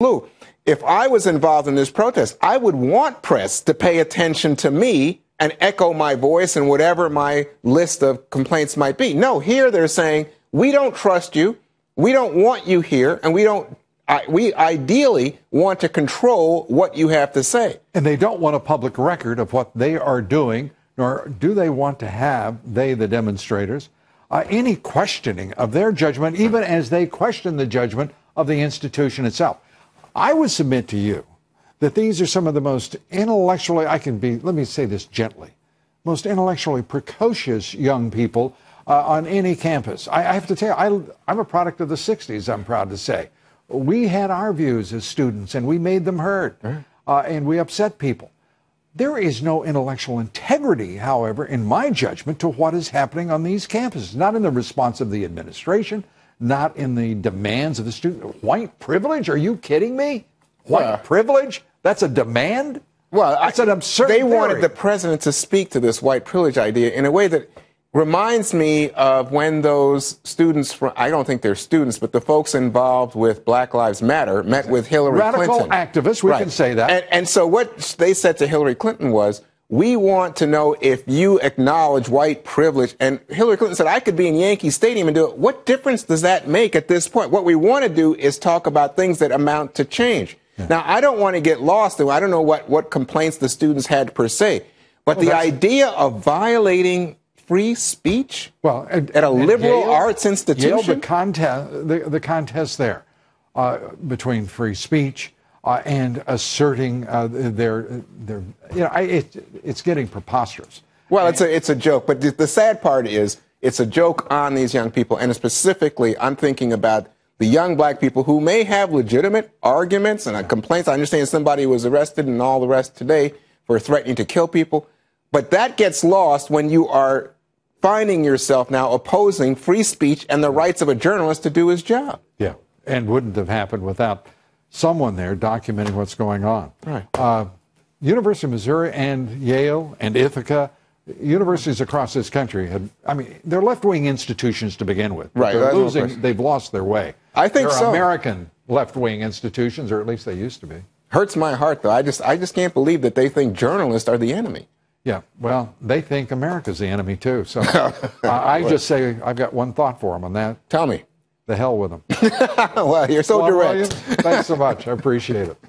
Lou, if I was involved in this protest, I would want press to pay attention to me and echo my voice and whatever my list of complaints might be. No, here they're saying, we don't trust you, we don't want you here, and we don't. I, we ideally want to control what you have to say. And they don't want a public record of what they are doing, nor do they want to have, they, the demonstrators, uh, any questioning of their judgment, even as they question the judgment of the institution itself. I would submit to you that these are some of the most intellectually, I can be, let me say this gently, most intellectually precocious young people uh, on any campus. I, I, have to tell you, I, I'm a product of the 60s, I'm proud to say. We had our views as students and we made them heard, uh, and we upset people. There is no intellectual integrity, however, in my judgment, to what is happening on these campuses, not in the response of the administration, not in the demands of the student. White privilege? Are you kidding me? White yeah. privilege? That's a demand? Well, that's I, an absurd. They theory. wanted the president to speak to this white privilege idea in a way that reminds me of when those students from, I don't think they're students, but the folks involved with Black Lives Matter met with Hillary Radical Clinton. Radical activists, we right. can say that. And, and so what they said to Hillary Clinton was, we want to know if you acknowledge white privilege. And Hillary Clinton said, I could be in Yankee Stadium and do it. What difference does that make at this point? What we want to do is talk about things that amount to change. Yeah. Now, I don't want to get lost. I don't know what, what complaints the students had per se, but well, the idea of violating free speech well, and, at a liberal Yale, arts institution. Yale, the contest, the, the contest there uh, between free speech uh, and asserting uh, their, their, you know, I, it, it's getting preposterous. Well, it's a, it's a joke, but the, the sad part is it's a joke on these young people, and specifically, I'm thinking about the young black people who may have legitimate arguments and complaints. I understand somebody was arrested and all the rest today for threatening to kill people, but that gets lost when you are finding yourself now opposing free speech and the rights of a journalist to do his job. Yeah, and wouldn't have happened without someone there documenting what's going on. Right. Uh, University of Missouri and Yale and Ithaca, universities across this country had, I mean, they're left wing institutions to begin with. Right. They're losing, they've lost their way. I think they're so. American left wing institutions, or at least they used to be. Hurts my heart, though. I just, I just can't believe that they think journalists are the enemy. Yeah, well, they think America's the enemy too. So uh, I just say I've got one thought for them on that. Tell me. The hell with them. well, you're so well, direct. Thanks so much. I appreciate it.